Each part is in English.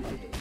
Yeah.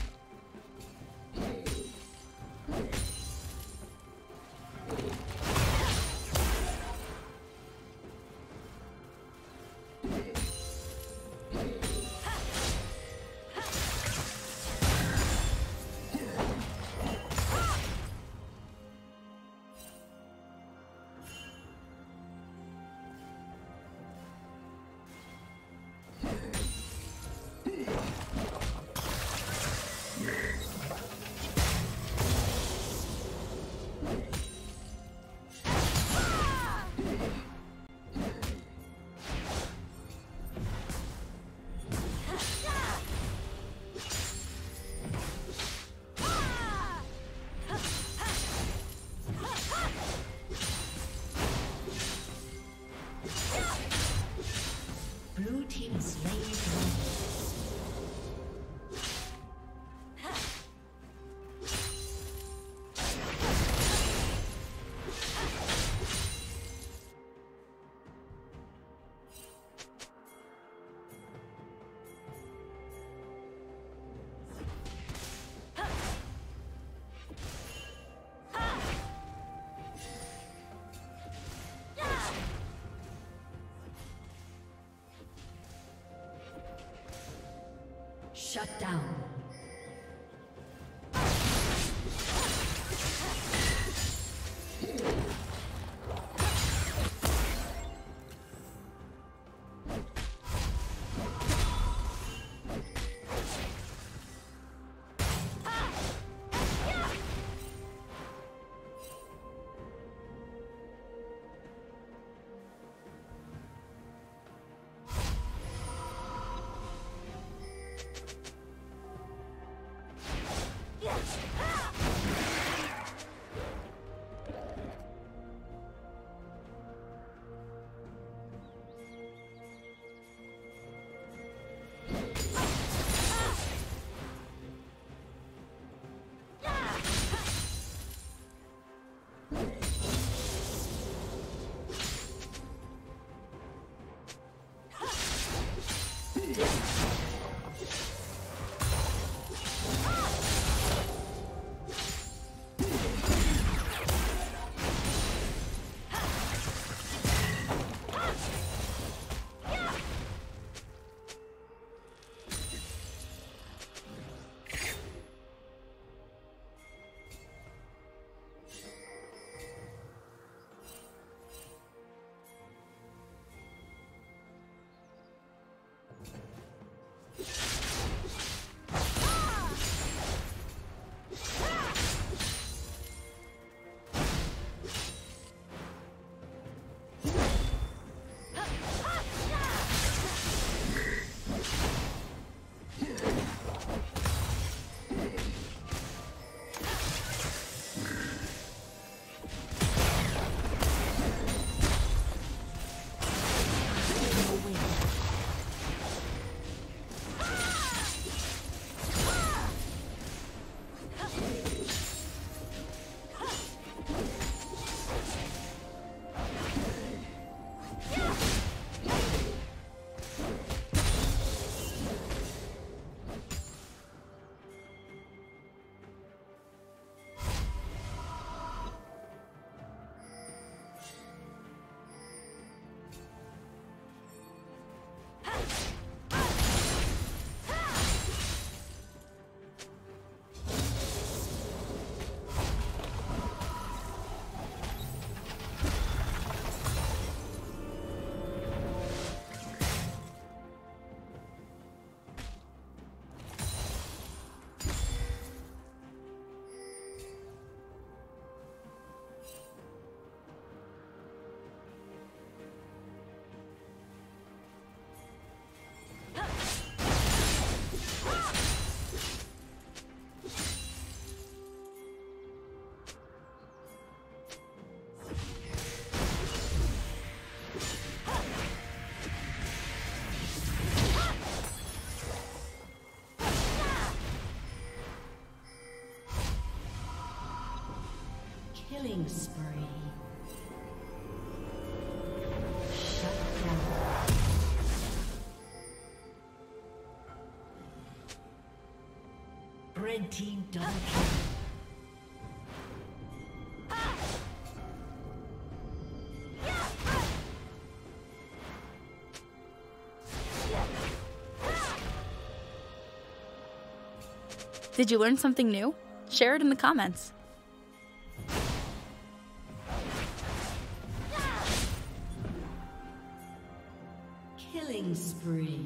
Shut down. Killing spree. Shut down. Red team double kill. Did you learn something new? Share it in the comments. Turret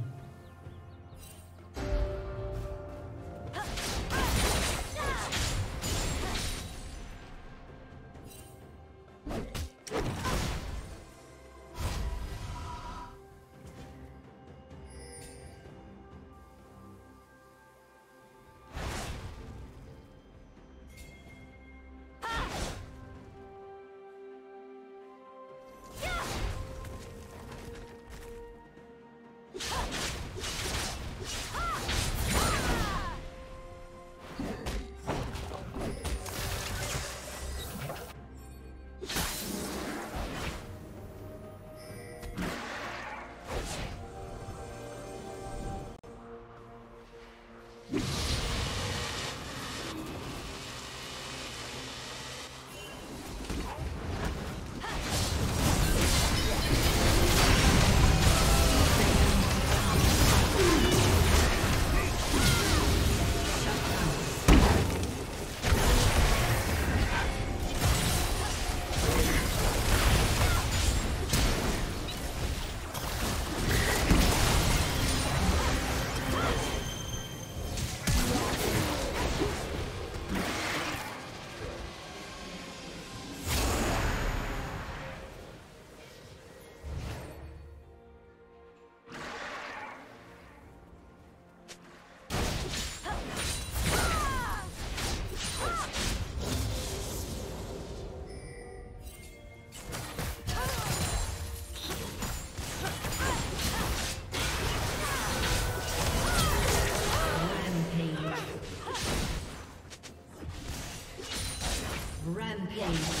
Rampage.